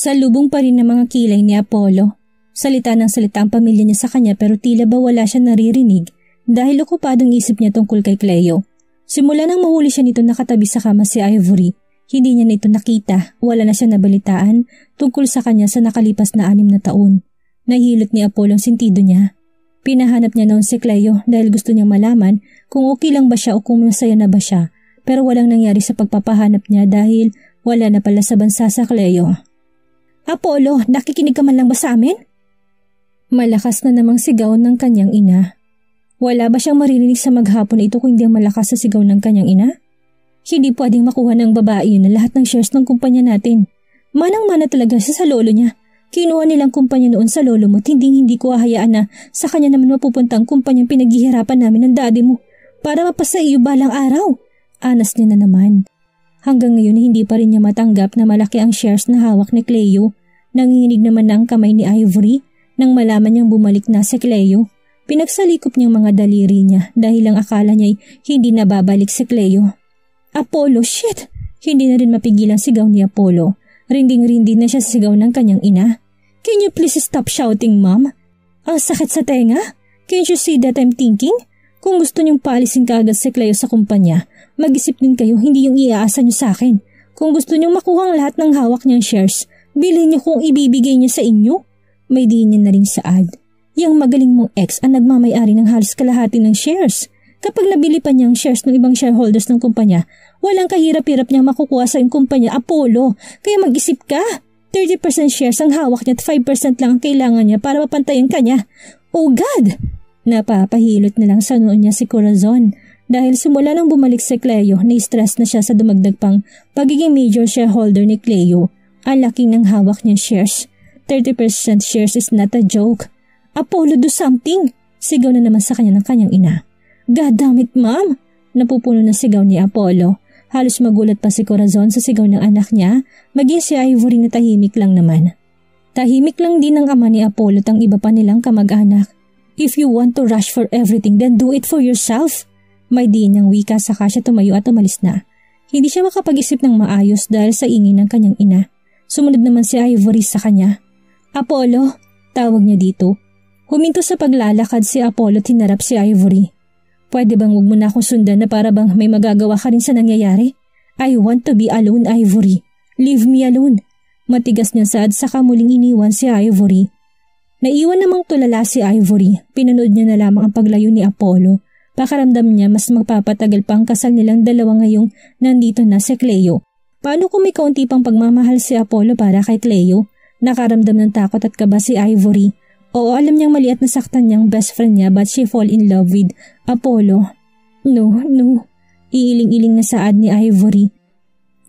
Salubong pa rin ng mga kilay ni Apollo. Salita ng salita ang pamilya niya sa kanya pero tila ba wala siya naririnig dahil okupadong isip niya tungkol kay Cleo. Simula nang mahuli siya nito nakatabi sa kama si Ivory, hindi niya na ito nakita, wala na siya nabalitaan tungkol sa kanya sa nakalipas na anim na taon. Nahilot ni Apollo ang sentido niya. Pinahanap niya noon si Cleo dahil gusto niyang malaman kung okay lang ba siya o kung masaya na ba siya pero walang nangyari sa pagpapahanap niya dahil wala na pala sa bansa sa Cleo. Apollo, nakikinig ka man lang ba sa amin? Malakas na namang sigaw ng kanyang ina. Wala ba siyang maririnig sa maghapon ito kung hindi malakas sa sigaw ng kanyang ina? Hindi pwedeng makuha ng babae na lahat ng shares ng kumpanya natin. Manang-mana talaga siya sa lolo niya Kinuha nilang kumpanya noon sa lolo mo at hindi hindi ko ahayaan na sa kanya naman mapupunta ang kumpanyang pinaghihirapan namin ng daddy mo para mapasa iyo balang araw. Anas niya na naman. Hanggang ngayon hindi pa rin niya matanggap na malaki ang shares na hawak ni Cleo. Nanginginig naman na ang kamay ni Ivory nang malaman niyang bumalik na si Cleo. Pinagsalikop niyang mga daliri niya dahil ang akala niya'y hindi na babalik si Cleo. Apollo, shit! Hindi na rin mapigil ang sigaw ni Apollo Rinding-rindi na siya sa sigaw ng kanyang ina. Can you please stop shouting, mom? Ang sakit sa tenga? Can't you see that I'm thinking? Kung gusto niyong paalisin kaagad si Cleo sa kumpanya, mag-isip din kayo hindi yung iaasa niyo sa akin. Kung gusto niyong makuha ang lahat ng hawak niyang shares, bilhin niyo kung ibibigay niya sa inyo. May diin na rin sa ad. Yang magaling mong ex ang nagmamayari ng halos kalahati ng shares. Kapag nabili pa niya ang shares ng ibang shareholders ng kumpanya, Walang kahirap-hirap niyang makukuha sa iyong kumpanya Apollo. Kaya mag-isip ka. 30% shares ang hawak niya at 5% lang ang kailangan niya para mapantayan ka niya. Oh God! Napapahilot na lang sa noon niya si Corazon dahil simula nang bumalik si Cleo, na-stress na siya sa dumagdag pang pagiging major shareholder ni Cleo. Ang laking ng hawak niyang shares. 30% shares is not a joke. Apollo do something! Sigaw na naman sa kanya ng kanyang ina. God damn it, ma'am! Napupuno na sigaw ni Apollo. Halos magulat pa si Corazon sa sigaw ng anak niya, maging si Ivory na tahimik lang naman. Tahimik lang din ang ama ni Apollo at ang iba pa nilang kamag-anak. If you want to rush for everything, then do it for yourself. May din niyang wika saka siya tumayo at umalis na. Hindi siya makapag-isip ng maayos dahil sa ingay ng kanyang ina. Sumunod naman si Ivory sa kanya. Apollo, tawag niya dito. Huminto sa paglalakad si Apollo at hinarap si Ivory. Pwede bang huwag mo na akong sundan na para bang may magagawa ka rin sa nangyayari? I want to be alone, Ivory. Leave me alone. Matigas niya sad sa kamuling iniwan si Ivory. Naiwan namang tulala si Ivory. Pinanood niya na lamang ang paglayo ni Apollo. Pakaramdam niya mas magpapatagal pa ang kasal nilang dalawa ngayong nandito na si Cleo. Paano kung may kaunti pang pagmamahal si Apollo para kay Cleo? Nakaramdam ng takot at kaba si Ivory. Oo, alam niyang mali at nasaktan niyang best friend niya but she fall in love with Apollo. No, no. Iiling-iling na saad ni Ivory.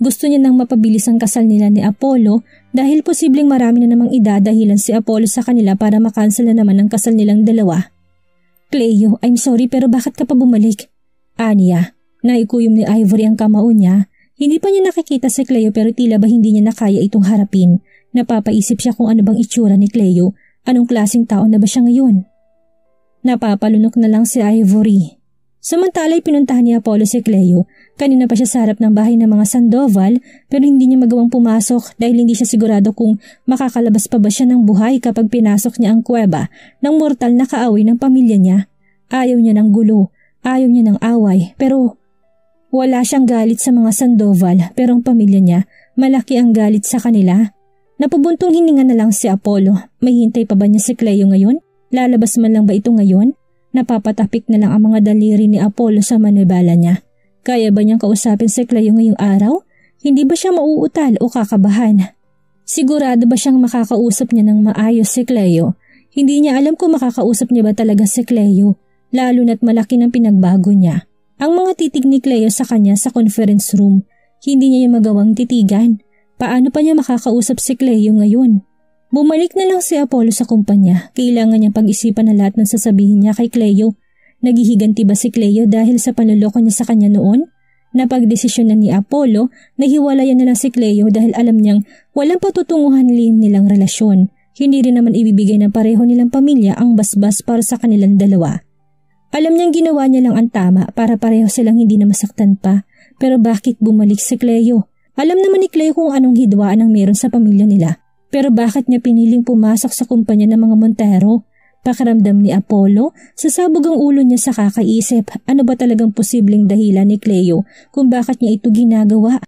Gusto niya nang mapabilis ang kasal nila ni Apollo dahil posibleng marami na namang idadahilan si Apollo sa kanila para makansel na naman ang kasal nilang dalawa. Cleo, I'm sorry pero bakit ka pa bumalik? Anya, naikuyom ni Ivory ang kamao niya. Hindi pa niya nakikita si Cleo pero tila ba hindi niya nakaya itong harapin. Napapaisip siya kung ano bang itsura ni Cleo Anong klasing tao na ba siya ngayon? Napapalunok na lang si Ivory. Samantala'y pinuntahan ni Apollo si Cleo. Kanina pa siya sa harap ng bahay ng mga Sandoval pero hindi niya magawang pumasok dahil hindi siya sigurado kung makakalabas pa ba siya ng buhay kapag pinasok niya ang kuweba ng mortal na kaaway ng pamilya niya. Ayaw niya ng gulo, ayaw niya ng away pero wala siyang galit sa mga Sandoval pero ang pamilya niya malaki ang galit sa kanila. Napubuntong hininga na lang si Apollo. May hintay pa ba niya si Cleo ngayon? Lalabas man lang ba ito ngayon? Napapatapik na lang ang mga daliri ni Apollo sa manibala niya. Kaya ba niyang kausapin si Cleo ngayong araw? Hindi ba siya mauutal o kakabahan? Sigurado ba siyang makakausap niya ng maayos si Cleo? Hindi niya alam kung makakausap niya ba talaga si Cleo, lalo na't malaki ng pinagbago niya. Ang mga titig ni Cleo sa kanya sa conference room, hindi niya yung magawang titigan. Paano pa niya makakausap si Cleo ngayon? Bumalik na lang si Apollo sa kumpanya. Kailangan niya pag-isipan na lahat ng sasabihin niya kay Cleo. Naghihiganti ba si Cleo dahil sa panuloko niya sa kanya noon? Napagdesisyon na ni Apollo na hiwalayan na lang si Cleo dahil alam niyang walang patutunguhan lihim nilang relasyon. Hindi rin naman ibibigay ng pareho nilang pamilya ang basbas para sa kanilang dalawa. Alam niyang ginawa niya lang ang tama para pareho silang hindi na masaktan pa. Pero bakit bumalik si Cleo? Alam naman ni Cleo kung anong hidwaan ang meron sa pamilya nila. Pero bakit niya piniling pumasok sa kumpanya ng mga Montero? Pakiramdam ni Apollo, sasabog ang ulo niya sa kakaisip ano ba talagang posibleng dahilan ni Cleo kung bakit niya ito ginagawa.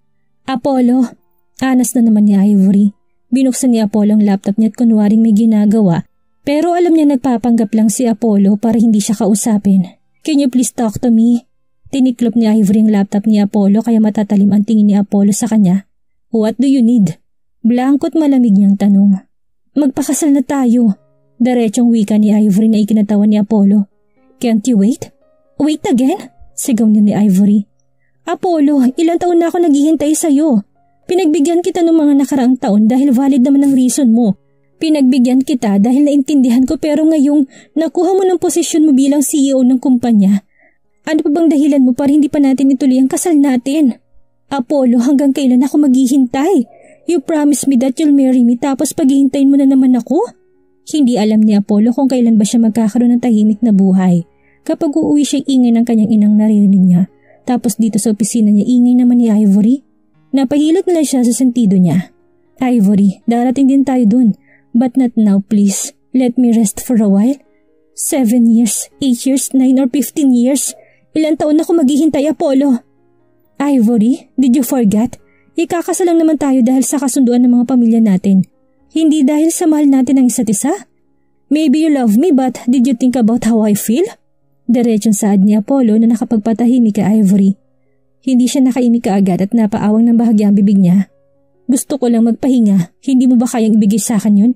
Apollo, anas na naman ni Ivory. Binuksan ni Apollo ang laptop niya at kunwaring may ginagawa pero alam niya nagpapanggap lang si Apollo para hindi siya kausapin. Can you please talk to me? Tiniklop ni Ivory ang laptop ni Apollo kaya matatalim ang tingin ni Apollo sa kanya. What do you need? Blankot malamig niyang tanong. Magpakasal na tayo. Diretsong wika ni Ivory na ikinatawan ni Apollo. Can't you wait? Wait again? Sigaw niya ni Ivory. Apollo, ilang taon na ako naghihintay sa'yo. Pinagbigyan kita ng mga nakaraang taon dahil valid naman ang reason mo. Pinagbigyan kita dahil naintindihan ko pero ngayong nakuha mo ng posisyon mo bilang CEO ng kumpanya, ano pa bang dahilan mo para hindi pa natin ituloy ang kasal natin? Apollo, hanggang kailan ako maghihintay? You promised me that you'll marry me tapos paghihintayin mo na naman ako? Hindi alam ni Apollo kung kailan ba siya magkakaroon ng tahimik na buhay. Kapag uuwi siya ingay ng kanyang inang naririnig niya. Tapos dito sa opisina niya ingay naman ni Ivory. Napahilot na siya sa sentido niya. Ivory, darating din tayo dun. But not now please. Let me rest for a while. Seven years, eight years, nine or fifteen years. Ilan taon na ako maghihintay, Apollo? Ivory, did you forget? Ikakasal lang naman tayo dahil sa kasunduan ng mga pamilya natin. Hindi dahil sa mahal natin ang isa't isa. Maybe you love me but did you think about how I feel? Diretsong saad ni Apollo na nakapagpatahimik kay Ivory. Hindi siya nakaimik kaagad at napaawang ng bahagya ang bibig niya. Gusto ko lang magpahinga, hindi mo ba kayang ibigay sa akin yun?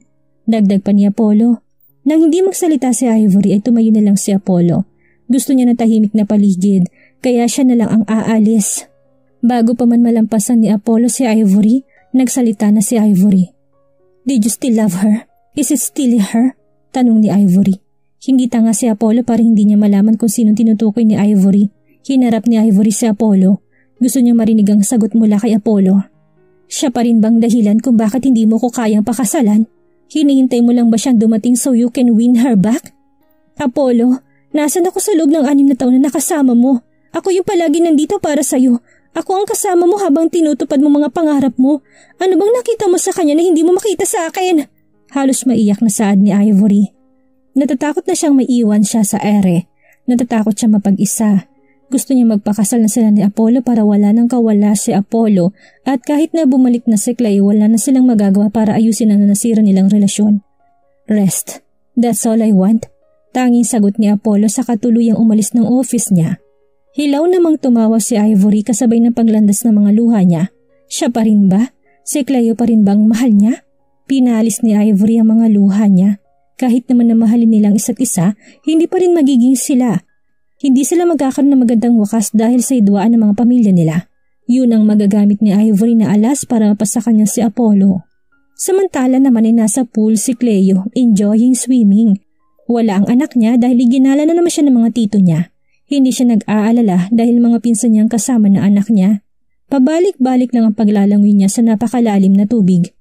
Dagdag pa ni Apollo. Nang hindi magsalita si Ivory ay tumayo na lang si Apollo gusto niya ng tahimik na paligid, kaya siya na lang ang aalis. Bago pa man malampasan ni Apollo si Ivory, nagsalita na si Ivory. Did you still love her? Is it still her? Tanong ni Ivory. Hindi tanga si Apollo para hindi niya malaman kung sino tinutukoy ni Ivory. Hinarap ni Ivory si Apollo. Gusto niya marinig ang sagot mula kay Apollo. Siya pa rin bang dahilan kung bakit hindi mo ko kayang pakasalan? Hinihintay mo lang ba siyang dumating so you can win her back? Apollo, Nasaan ako sa loob ng anim na taon na nakasama mo? Ako yung palagi nandito para sa'yo. Ako ang kasama mo habang tinutupad mo mga pangarap mo. Ano bang nakita mo sa kanya na hindi mo makita sa akin? Halos maiyak na saad ni Ivory. Natatakot na siyang maiwan siya sa ere. Natatakot siya mapag-isa. Gusto niya magpakasal na sila ni Apollo para wala nang kawala si Apollo at kahit na bumalik na si Clay wala na silang magagawa para ayusin ang nasira nilang relasyon. Rest. That's all I want. Tanging sagot ni Apollo sa katuluyang umalis ng office niya. Hilaw namang tumawa si Ivory kasabay ng paglandas ng mga luha niya. Siya pa rin ba? Si Cleo pa rin bang mahal niya? Pinalis ni Ivory ang mga luha niya. Kahit naman na mahalin nilang isa't isa, hindi pa rin magiging sila. Hindi sila magkakaroon ng magandang wakas dahil sa idwaan ng mga pamilya nila. Yun ang magagamit ni Ivory na alas para mapasa kanya si Apollo. Samantala naman ay nasa pool si Cleo, enjoying swimming. Wala ang anak niya dahil iginala na naman siya ng mga tito niya. Hindi siya nag-aalala dahil mga pinsan niyang kasama na anak niya. Pabalik-balik lang ang paglalangoy niya sa napakalalim na tubig.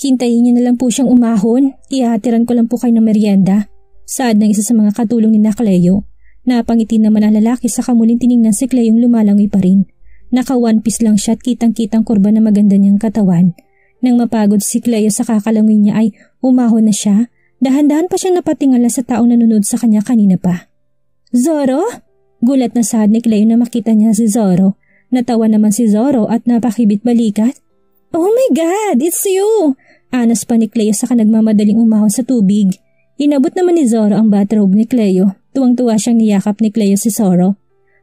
Hintayin niyo na lang po siyang umahon. Ihatiran ko lang po kayo ng merienda. Saad ng isa sa mga katulong ni na. Napangiti naman ang lalaki sa kamuling tiningnan si Cleo lumalangoy pa rin. Naka one piece lang siya at kitang-kitang kurba na maganda niyang katawan. Nang mapagod si Cleo sa kakalangoy niya ay umahon na siya Dahan-dahan pa siya napatingala sa taong nanonood sa kanya kanina pa. Zoro? Gulat na sad ni Cleo na makita niya si Zoro. Natawa naman si Zoro at napakibit balikat. Oh my God, it's you! Anas pa ni Cleo sa nagmamadaling umahon sa tubig. Inabot naman ni Zoro ang bathrobe ni Cleo. Tuwang-tuwa siyang niyakap ni Cleo si Zoro.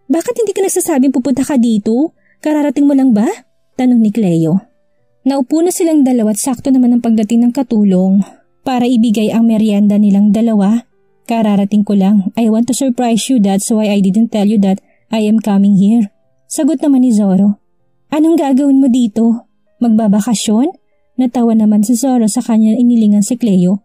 Bakit hindi ka nagsasabing pupunta ka dito? Kararating mo lang ba? Tanong ni Cleo. Naupo na silang dalawa at sakto naman ang pagdating ng katulong para ibigay ang merienda nilang dalawa. Kararating ko lang. I want to surprise you that's why I didn't tell you that I am coming here. Sagot naman ni Zoro. Anong gagawin mo dito? Magbabakasyon? Natawa naman si Zoro sa kanya inilingan si Cleo.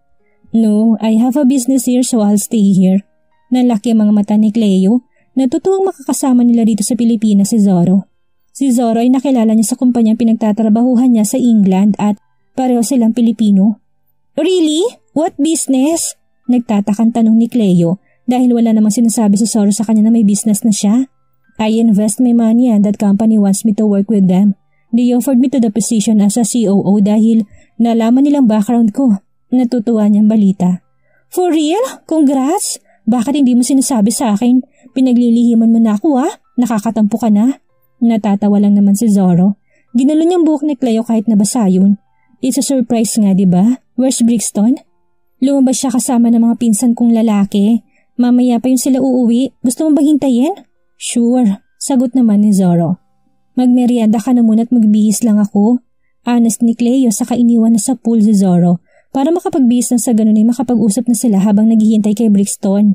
No, I have a business here so I'll stay here. Nalaki ang mga mata ni Cleo. Natutuwang makakasama nila dito sa Pilipinas si Zoro. Si Zoro ay nakilala niya sa kumpanyang pinagtatrabahuhan niya sa England at pareho silang Pilipino. Really? What business? Nagtatakang tanong ni Cleo dahil wala namang sinasabi si Zoro sa kanya na may business na siya. I invest my money and that company wants me to work with them. They offered me to the position as a COO dahil Nalaman nilang background ko. Natutuwa niyang balita. For real? Congrats! Bakit hindi mo sinasabi sa akin? Pinaglilihiman mo na ako ah. Nakakatampo ka na. Natatawa lang naman si Zoro. Ginulo niyang buhok ni Cleo kahit nabasa yun. It's a surprise nga, di ba? Where's Brixton? Lumabas siya kasama ng mga pinsan kong lalaki. Mamaya pa yun sila uuwi. Gusto mo bang hintayin? Sure, sagot naman ni Zoro. Magmerienda ka na muna at magbihis lang ako. Honest ni Cleo sa kainiwan na sa pool si Zoro para makapagbihis na sa ganun ay makapag-usap na sila habang naghihintay kay Brixton.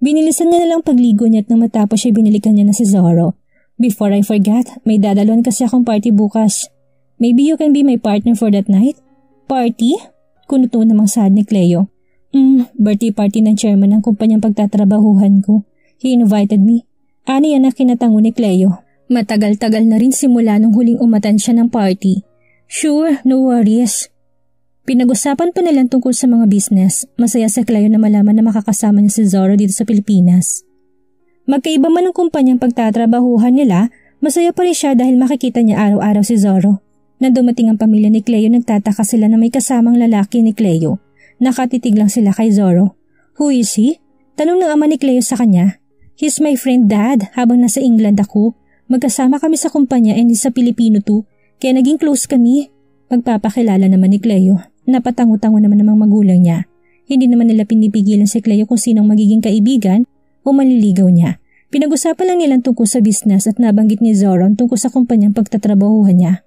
Binilisan niya na lang pagligo niya at nang matapos siya binalikan niya na si Zoro. Before I forget, may dadalon kasi akong party bukas. Maybe you can be my partner for that night? Party? Kunuto namang sad ni Cleo. Hmm, birthday party ng chairman ng kumpanyang pagtatrabahuhan ko. He invited me. Ani yan na kinatango ni Cleo. Matagal-tagal na rin simula nung huling umatan siya ng party. Sure, no worries. Pinag-usapan pa nilang tungkol sa mga business. Masaya sa Cleo na malaman na makakasama niya si Zoro dito sa Pilipinas. Magkaiba man ang kumpanyang pagtatrabahuhan nila, masaya pa rin siya dahil makikita niya araw-araw si Zoro. Na dumating ang pamilya ni Cleo nagtataka sila na may kasamang lalaki ni Cleo. Nakatitig lang sila kay Zoro. Who is he? Tanong ng ama ni Cleo sa kanya. He's my friend dad habang nasa England ako. Magkasama kami sa kumpanya and sa Pilipino too. Kaya naging close kami. Pagpapakilala naman ni Cleo. Napatango-tango naman namang magulang niya. Hindi naman nila pinipigilan si Cleo kung sinong magiging kaibigan o maliligaw niya. Pinag-usapan lang nilang tungkol sa business at nabanggit ni Zoron tungkol sa kumpanyang pagtatrabahuhan niya.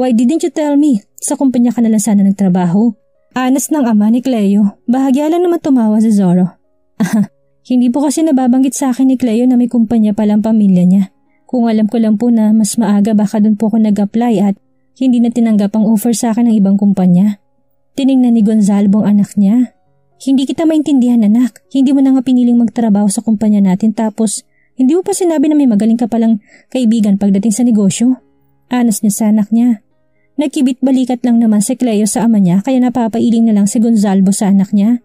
Why didn't you tell me? Sa kumpanya ka na lang sana nagtrabaho. Anas ng ama ni Cleo. Bahagya lang naman tumawa si Zoro. Ah, hindi po kasi nababanggit sa akin ni Cleo na may kumpanya palang pamilya niya. Kung alam ko lang po na mas maaga baka doon po ako nag-apply at hindi na tinanggap ang offer sa akin ng ibang kumpanya. Tiningnan ni Gonzalo ang anak niya. Hindi kita maintindihan anak. Hindi mo na nga piniling magtrabaho sa kumpanya natin tapos hindi mo pa sinabi na may magaling ka palang kaibigan pagdating sa negosyo. Anas niya sa anak niya. Nakibit balikat lang naman si Cleo sa ama niya kaya napapailing na lang si Gonzalo sa anak niya.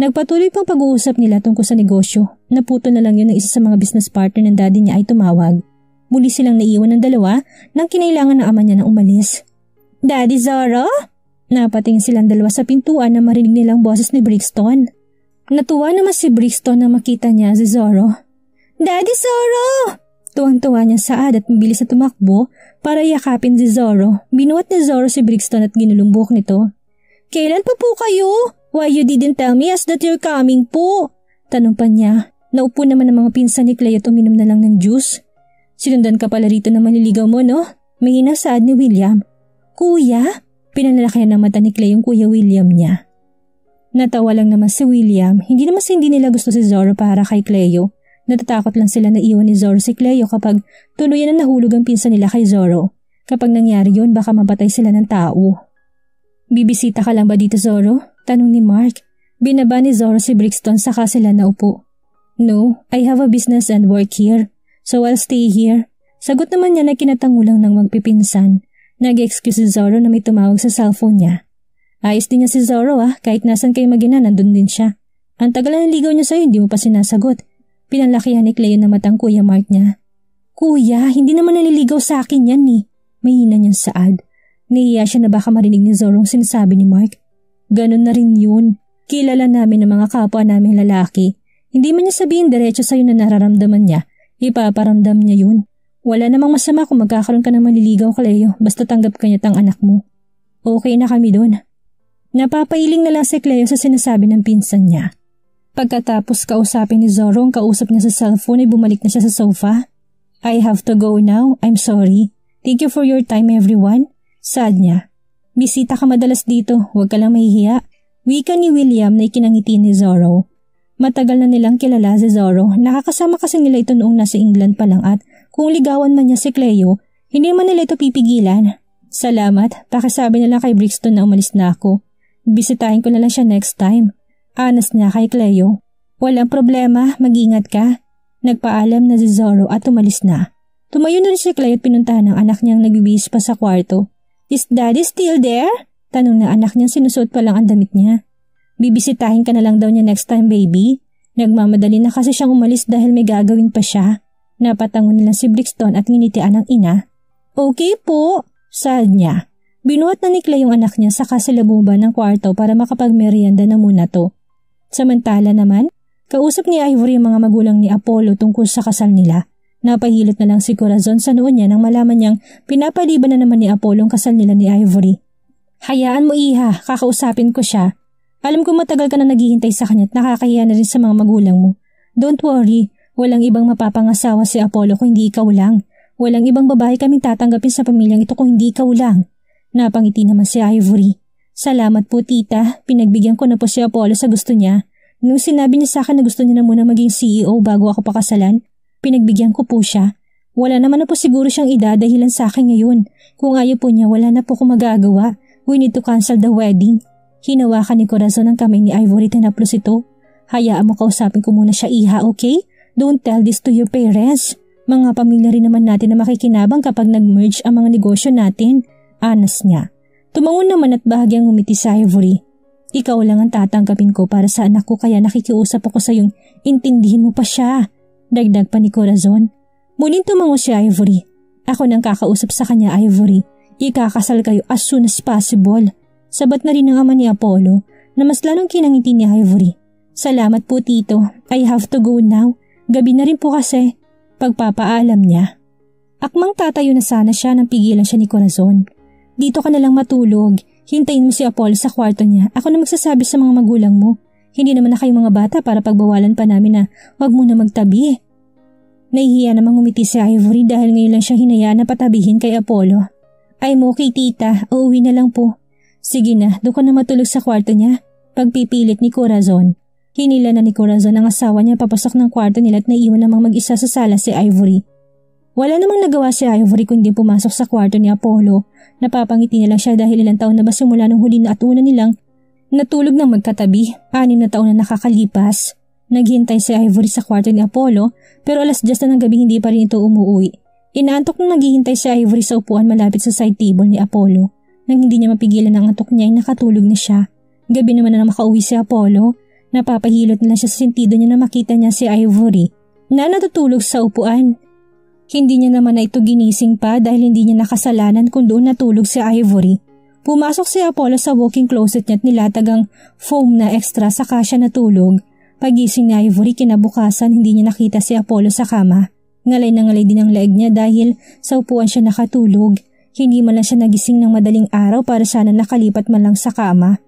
Nagpatuloy pang pag-uusap nila tungkol sa negosyo. Naputo na lang yun ng isa sa mga business partner ng daddy niya ay tumawag. Muli silang naiwan ng dalawa nang kinailangan ng ama niya na umalis. Daddy Zoro? Napatingin silang dalawa sa pintuan na marinig nilang boses ni Brixton. Natuwa naman si Brixton na makita niya si Zoro. Daddy Zoro! Tuwang-tuwa niya saad at mabilis na tumakbo para yakapin si Zoro. Binuhat ni Zoro si Brixton at ginulong buhok nito. Kailan pa po kayo? Why you didn't tell me as that you're coming po? Tanong pa niya. Naupo naman ang mga pinsan ni Clay at uminom na lang ng juice. Sinundan ka pala rito na maliligaw mo, no? May hinasaad ni William. Kuya? Pinanalakihan ng mata ni Clay yung kuya William niya. Natawa lang naman si William. Hindi naman sa hindi nila gusto si Zoro para kay Cleo. Natatakot lang sila na iwan ni Zoro si Cleo kapag tuluyan na nahulog ang pinsan nila kay Zoro. Kapag nangyari yun, baka mabatay sila ng tao. Bibisita ka lang ba dito, Zoro? Tanong ni Mark. Binaba ni Zoro si Brixton saka sila naupo. No, I have a business and work here, so I'll stay here. Sagot naman niya na kinatangulang ng magpipinsan. Nag-excuse si Zoro na may tumawag sa cellphone niya. Ayos din niya si Zoro ah, kahit nasan kayo magina nandun din siya. Ang tagal na ligaw niya sa'yo, hindi mo pa sinasagot. Pinalakihan ni Cleo na matang kuya Mark niya. Kuya, hindi naman naliligaw sa akin yan ni. Eh. May hina niyang saad. Nahiya siya na baka marinig ni Zoro ang sinasabi ni Mark. Ganon na rin yun. Kilala namin ng mga kapwa namin lalaki. Hindi man niya sabihin diretso sa'yo na nararamdaman niya. Ipaparamdam niya yun. Wala namang masama kung magkakaroon ka ng maliligaw, Cleo. Basta tanggap ka niya tang anak mo. Okay na kami doon. Napapailing na lang si Cleo sa sinasabi ng pinsan niya. Pagkatapos kausapin ni Zoro ang kausap niya sa cellphone ay bumalik na siya sa sofa. I have to go now. I'm sorry. Thank you for your time everyone. Sad niya. Bisita ka madalas dito, huwag ka lang mahihiya. Wika ni William na ikinangiti ni Zorro. Matagal na nilang kilala si Zorro, nakakasama kasi nila ito noong nasa England pa lang at kung ligawan man niya si Cleo, hindi man nila ito pipigilan. Salamat, pakisabi na lang kay Brixton na umalis na ako. Bisitahin ko na lang siya next time. Anas niya kay Cleo. Walang problema, mag-ingat ka. Nagpaalam na si Zorro at umalis na. Tumayo na rin si Cleo at pinuntahan ng anak niyang nagbibihis pa sa kwarto. Is daddy still there? Tanong na anak niya sinusuot pa lang ang damit niya. Bibisitahin ka na lang daw niya next time baby. Nagmamadali na kasi siyang umalis dahil may gagawin pa siya. Napatango nila si Brixton at nginitian ng ina. Okay po, sad niya. Binuhat na ni Clay yung anak niya sa kasalabuban ng kwarto para makapagmerienda na muna to. Samantala naman, kausap ni Ivory ang mga magulang ni Apollo tungkol sa kasal nila. Napahilot na lang si Corazon sa noon niya nang malaman niyang pinapaliban na naman ni Apollo ang kasal nila ni Ivory. Hayaan mo iha, kakausapin ko siya. Alam ko matagal ka na naghihintay sa kanya at nakakahiya na rin sa mga magulang mo. Don't worry, walang ibang mapapangasawa si Apollo kung hindi ikaw lang. Walang ibang babae kaming tatanggapin sa pamilyang ito kung hindi ikaw lang. Napangiti naman si Ivory. Salamat po tita, pinagbigyan ko na po si Apollo sa gusto niya. Nung sinabi niya sa akin na gusto niya na muna maging CEO bago ako pakasalan, Pinagbigyan ko po siya. Wala naman na po siguro siyang idadahilan sa akin ngayon. Kung ayaw po niya, wala na po kung magagawa. We need to cancel the wedding. Hinawakan ni Corazon ang kamay ni Ivory tinaplos ito. Hayaan mo kausapin ko muna siya iha, okay? Don't tell this to your parents. Mga pamilya rin naman natin na makikinabang kapag nag-merge ang mga negosyo natin. Anas niya. Tumangon naman at bahagyang umiti sa Ivory. Ikaw lang ang tatanggapin ko para sa anak ko kaya nakikiusap ako sa yung intindihin mo pa siya. Dagdag pa ni Corazon. Muling tumango si Ivory. Ako nang kakausap sa kanya Ivory. Ikakasal kayo as soon as possible. Sabat na rin ng ama ni Apollo na mas lalong kinangiti ni Ivory. Salamat po tito. I have to go now. Gabi na rin po kasi. Pagpapaalam niya. Akmang tatayo na sana siya nang pigilan siya ni Corazon. Dito ka na lang matulog. Hintayin mo si Apollo sa kwarto niya. Ako na magsasabi sa mga magulang mo. Hindi naman na kayo mga bata para pagbawalan pa namin na wag mo na magtabi. Nahihiya namang umiti si Ivory dahil ngayon lang siya hinayaan na patabihin kay Apollo. I'm okay tita, uuwi na lang po. Sige na, doon ka na matulog sa kwarto niya. Pagpipilit ni Corazon. Hinila na ni Corazon ang asawa niya papasok ng kwarto nila at naiwan namang mag-isa sa sala si Ivory. Wala namang nagawa si Ivory kundi pumasok sa kwarto ni Apollo. Napapangiti na lang siya dahil ilang taon na ba simula nung huli na atuna nilang Natulog ng magkatabi, anim na taon na nakakalipas. Naghintay si Ivory sa kwarto ni Apollo pero alas 10 na ng gabi hindi pa rin ito umuwi. Inaantok na naghihintay si Ivory sa upuan malapit sa side table ni Apollo. Nang hindi niya mapigilan ang antok niya ay nakatulog na siya. Gabi naman na makauwi si Apollo. Napapahilot na lang siya sa sentido niya na makita niya si Ivory na natutulog sa upuan. Hindi niya naman na ito ginising pa dahil hindi niya nakasalanan kung doon natulog si Ivory. Pumasok si Apollo sa walking closet niya at nilatag ang foam na extra sa kasya natulog. Pagising ni Ivory kinabukasan hindi niya nakita si Apollo sa kama. Ngalay na ngalay din ang leeg niya dahil sa upuan siya nakatulog. Hindi man lang siya nagising ng madaling araw para sana nakalipat man lang sa kama.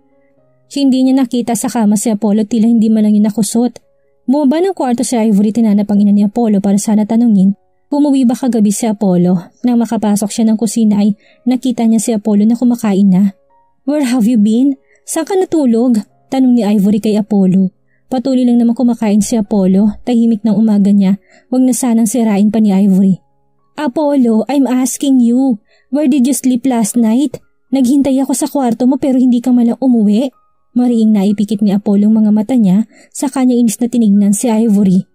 Hindi niya nakita sa kama si Apollo tila hindi man lang yung nakusot. Bumaba ng kwarto si Ivory tinanap ang ina ni Apollo para sana tanungin Umuwi ba kagabi si Apollo? Nang makapasok siya ng kusina ay nakita niya si Apollo na kumakain na. Where have you been? Saan ka natulog? Tanong ni Ivory kay Apollo. Patuloy lang naman kumakain si Apollo, tahimik ng umaga niya, wag na sanang sirain pa ni Ivory. Apollo, I'm asking you, where did you sleep last night? Naghintay ako sa kwarto mo pero hindi ka malang umuwi. Mariing naipikit ni Apollo ang mga mata niya sa kanya inis na tinignan si Ivory.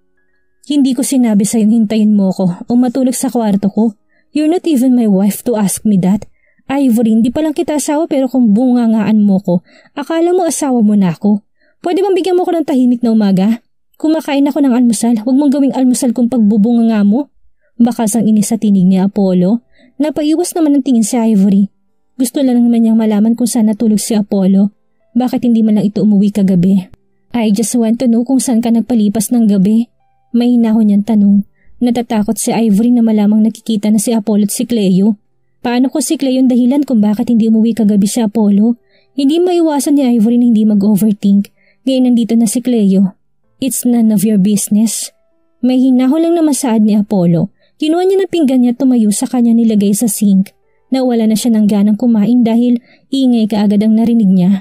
Hindi ko sinabi sa'yong hintayin mo ko o matulog sa kwarto ko. You're not even my wife to ask me that. Ivory, hindi pa lang kita asawa pero kung bungangaan mo ko, akala mo asawa mo na ako. Pwede bang bigyan mo ko ng tahimik na umaga? Kumakain ako ng almusal, huwag mong gawing almusal kung pagbubunga nga mo. Bakas ang inis sa tinig ni Apollo. Napaiwas naman ang tingin si Ivory. Gusto lang naman niyang malaman kung saan natulog si Apollo. Bakit hindi man lang ito umuwi kagabi? I just want to know kung saan ka nagpalipas ng gabi. May hinahon niyang tanong. Natatakot si Ivory na malamang nakikita na si Apollo at si Cleo. Paano ko si Cleo yung dahilan kung bakit hindi umuwi kagabi si Apollo? Hindi maiwasan ni Ivory na hindi mag-overthink. Ngayon nandito na si Cleo. It's none of your business. May hinahon lang na masaad ni Apollo. Kinuha niya ng pinggan niya tumayo sa kanya nilagay sa sink. Nawala na siya ng ganang kumain dahil ingay kaagad ang narinig niya.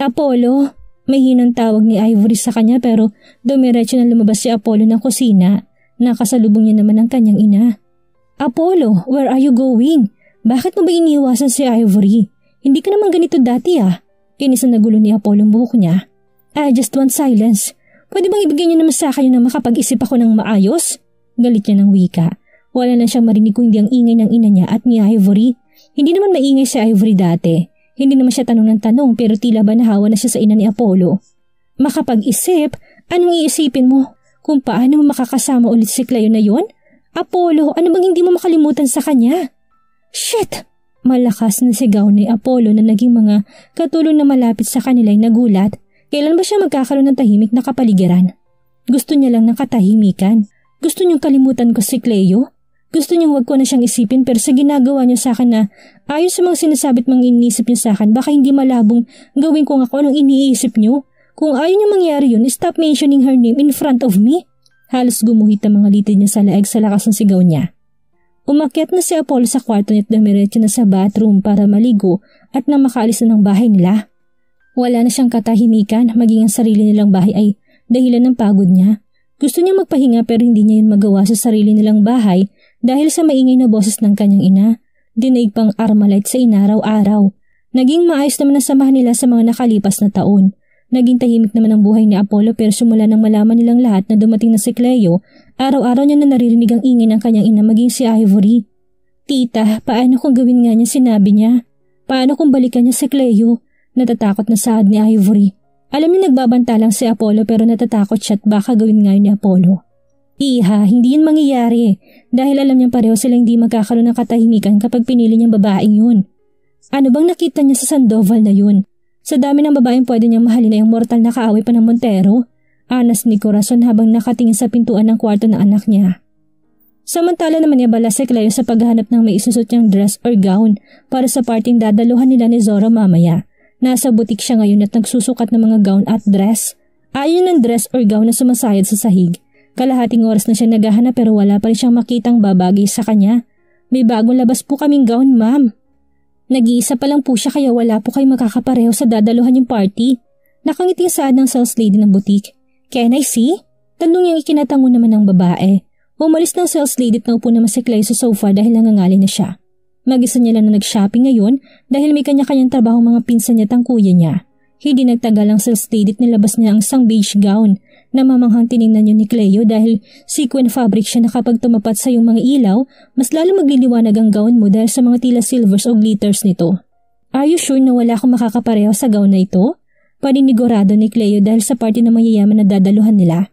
Apollo, may hinang tawag ni Ivory sa kanya pero dumiretso na lumabas si Apollo ng kusina. Nakasalubong niya naman ang kanyang ina. Apollo, where are you going? Bakit mo ba iniwasan si Ivory? Hindi ka naman ganito dati ah. Kinis na nagulo ni Apollo ang buhok niya. I just want silence. Pwede bang ibigay niyo naman sa akin na makapag-isip ako ng maayos? Galit niya ng wika. Wala na siyang marinig kung hindi ang ingay ng ina niya at ni Ivory. Hindi naman maingay si Ivory dati. Hindi naman siya tanong ng tanong pero tila ba nahawa na siya sa ina ni Apollo. Makapag-isip, anong iisipin mo? Kung paano mo makakasama ulit si Cleo na yon? Apollo, ano bang hindi mo makalimutan sa kanya? Shit! Malakas na sigaw ni Apollo na naging mga katulong na malapit sa kanila ay nagulat. Kailan ba siya magkakaroon ng tahimik na kapaligiran? Gusto niya lang ng katahimikan. Gusto niyong kalimutan ko si Cleo? Gusto niyang wag ko na siyang isipin pero sa ginagawa niya sa akin na ayon sa mga sinasabit mang iniisip niyo sa akin baka hindi malabong gawin ko nga kung anong iniisip niyo. Kung ayaw niyo mangyari yun, stop mentioning her name in front of me. Halos gumuhit ang mga litid niya sa laeg sa lakas ng sigaw niya. Umakyat na si Apollo sa kwarto niya at na sa bathroom para maligo at nang makaalis na ng bahay nila. Wala na siyang katahimikan, maging ang sarili nilang bahay ay dahilan ng pagod niya. Gusto niya magpahinga pero hindi niya yun magawa sa sarili nilang bahay dahil sa maingay na boses ng kanyang ina. Dinaig pang Armalite sa inaraw-araw. Naging maayos naman ang samahan nila sa mga nakalipas na taon. Naging tahimik naman ang buhay ni Apollo pero simula nang malaman nilang lahat na dumating na si Cleo, araw-araw niya na naririnig ang ingay ng kanyang ina maging si Ivory. Tita, paano kung gawin nga niya sinabi niya? Paano kung balikan niya si Cleo? Natatakot na saad ni Ivory. Alam niya nagbabanta lang si Apollo pero natatakot siya at baka gawin nga ni Apollo. Iha, hindi yun mangyayari dahil alam niya pareho sila hindi magkakaroon ng katahimikan kapag pinili niyang babaeng yun. Ano bang nakita niya sa Sandoval na yun? Sa dami ng babaeng pwede niyang mahalin na yung mortal na kaaway pa ng Montero, anas ni Corazon habang nakatingin sa pintuan ng kwarto ng anak niya. Samantala naman niya bala si Cleo sa paghahanap ng may isusot niyang dress or gown para sa parting dadaluhan nila ni Zoro mamaya. Nasa butik siya ngayon at nagsusukat ng mga gown at dress. Ayaw ng dress or gown na sumasayad sa sahig. Kalahating oras na siya naghahanap pero wala pa rin siyang makitang babagay sa kanya. May bagong labas po kaming gown, ma'am. Nag-iisa pa lang po siya kaya wala po kayo makakapareho sa dadaluhan yung party. Nakangiti saad ng sales lady ng butik. Can I see? Tanong niyang ikinatango naman ng babae. Umalis ng sales lady at naupo naman si Clay sa sofa dahil nangangali na siya. Mag-isa niya lang na nag-shopping ngayon dahil may kanya-kanyang trabaho mga pinsan niya at ang kuya niya. Hindi nagtagal ang sales lady at nilabas niya ang isang beige gown Namamanghang tiningnan niyo ni Cleo dahil sequin fabric siya na kapag tumapat sa iyong mga ilaw, mas lalo magliliwanag ang gown mo dahil sa mga tila silvers o glitters nito. Are you sure na wala akong makakapareho sa gown na ito? Paninigurado ni Cleo dahil sa party na mayayaman na dadaluhan nila.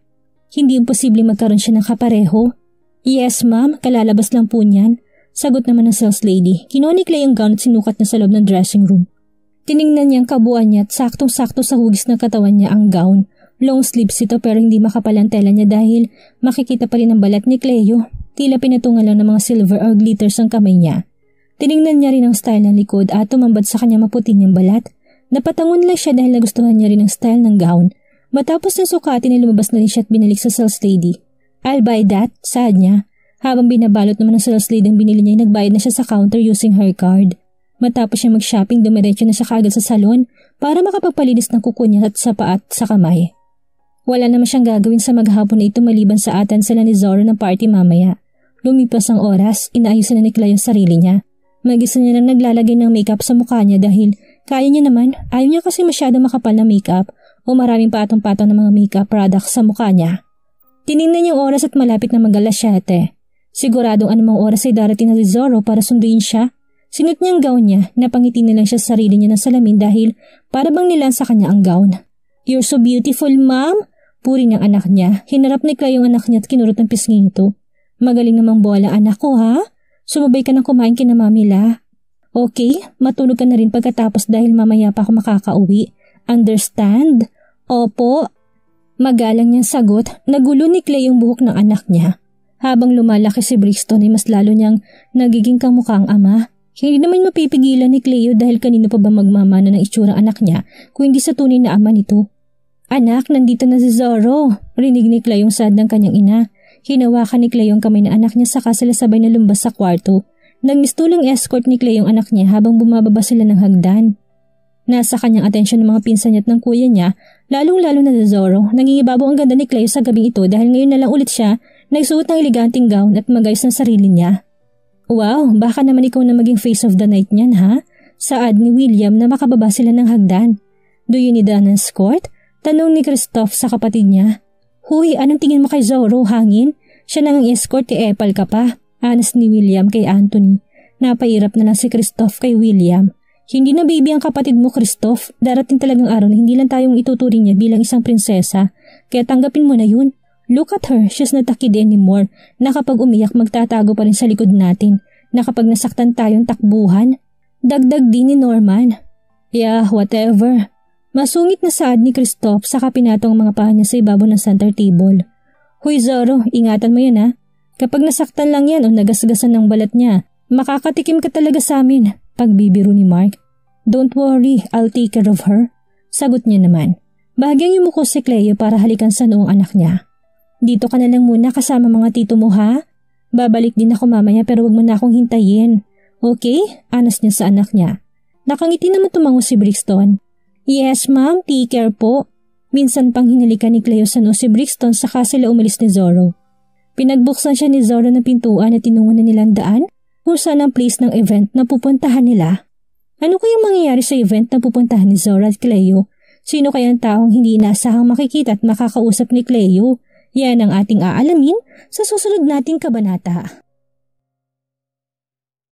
Hindi imposible magkaroon siya ng kapareho. Yes ma'am, kalalabas lang po niyan. Sagot naman ng sales lady. Kinuha ni Clay ang gown at sinukat niya sa loob ng dressing room. Tiningnan niya ang kabuuan niya at saktong-sakto sa hugis ng katawan niya ang gown Long sleeves ito pero hindi makapal ang tela niya dahil makikita pa rin ang balat ni Cleo. Tila pinatungan lang ng mga silver or glitters ang kamay niya. Tiningnan niya rin ang style ng likod at tumambad sa kanya maputi niyang balat. Napatangon lang siya dahil nagustuhan niya rin ang style ng gown. Matapos ng sukatin ay lumabas na rin siya at binalik sa sales lady. I'll buy that, saad niya. Habang binabalot naman ng sales lady ang binili niya, nagbayad na siya sa counter using her card. Matapos siya mag-shopping, dumiretso na siya kagad sa salon para makapagpalinis ng kuko niya at sa paat sa kamay. Wala naman siyang gagawin sa maghapon na ito maliban sa atan sila ni Zoro ng party mamaya. Lumipas ang oras, inaayusan na ni Clay ang sarili niya. Mag-isa niya nang naglalagay ng makeup sa mukha niya dahil kaya niya naman, ayaw niya kasi masyado makapal na makeup o maraming patong-patong ng mga makeup products sa mukha niya. Tiningnan niya oras at malapit na mag alas Siguradong anumang oras ay darating na si Zoro para sunduin siya. Sinot niya ang gown niya, napangiti na lang siya sa sarili niya ng salamin dahil para bang nilan sa kanya ang gown. You're so beautiful, ma'am! Puri ng anak niya, hinarap ni Clay yung anak niya at kinurot ang pisngi nito. Magaling namang bola anak ko ha? Sumabay ka ng kumain kina mamila. Okay, matulog ka na rin pagkatapos dahil mamaya pa ako makakauwi. Understand? Opo. Magalang niyang sagot, nagulo ni Clay yung buhok ng anak niya. Habang lumalaki si Brixton ay mas lalo niyang nagiging kamukha ang ama. Hindi naman mapipigilan ni Cleo dahil kanino pa ba magmamana ng itsura anak niya kung hindi sa tunay na ama nito. Anak, nandito na si Zoro. Rinig ni Clay yung sad ng kanyang ina. Hinawakan ni Clay yung kamay na anak niya saka sila sabay na lumbas sa kwarto. Nagmistulang escort ni Clay yung anak niya habang bumababa sila ng hagdan. Nasa kanyang atensyon ng mga pinsan niya at ng kuya niya, lalong-lalo na si Zoro. Nangingibabaw ang ganda ni Clay sa gabing ito dahil ngayon na lang ulit siya nagsuot ng eleganting gown at magayos ng sarili niya. Wow, baka naman ikaw na maging face of the night niyan ha? Saad ni William na makababa sila ng hagdan. Do you need an escort? Tanong ni Christoph sa kapatid niya. Huy, anong tingin mo kay Zoro, hangin? Siya nang escort kay Epal ka pa. Anas ni William kay Anthony. Napairap na lang si Christoph kay William. Hindi na baby ang kapatid mo, Christoph. Darating talagang araw na hindi lang tayong ituturing niya bilang isang prinsesa. Kaya tanggapin mo na yun. Look at her, she's not a kid anymore. Na umiyak magtatago pa rin sa likod natin. Na nasaktan tayong takbuhan. Dagdag din ni Norman. Yeah, whatever. Masungit na saad ni Christoph sa kapinatong mga paa niya sa ibabaw ng center table. Huy Zoro, ingatan mo yan ha. Kapag nasaktan lang yan o nagasgasan ng balat niya, makakatikim ka talaga sa amin. Pagbibiro ni Mark. Don't worry, I'll take care of her. Sagot niya naman. Bahagyang yumuko si Cleo para halikan sa noong anak niya. Dito ka na lang muna kasama mga tito mo ha? Babalik din ako mamaya pero wag mo na akong hintayin. Okay? Anas niya sa anak niya. Nakangiti naman tumango si Brixton. Yes ma'am, take care po. Minsan pang hinalikan ni Cleo sa no si Brixton saka sila umalis ni Zorro. Pinagbuksan siya ni Zorro ng pintuan at tinungan na nilang daan kung saan ang place ng event na pupuntahan nila. Ano kayang mangyayari sa event na pupuntahan ni Zorro at Cleo? Sino kayang taong hindi inaasahang makikita at makakausap ni Cleo? Yan ang ating aalamin sa susunod nating kabanata.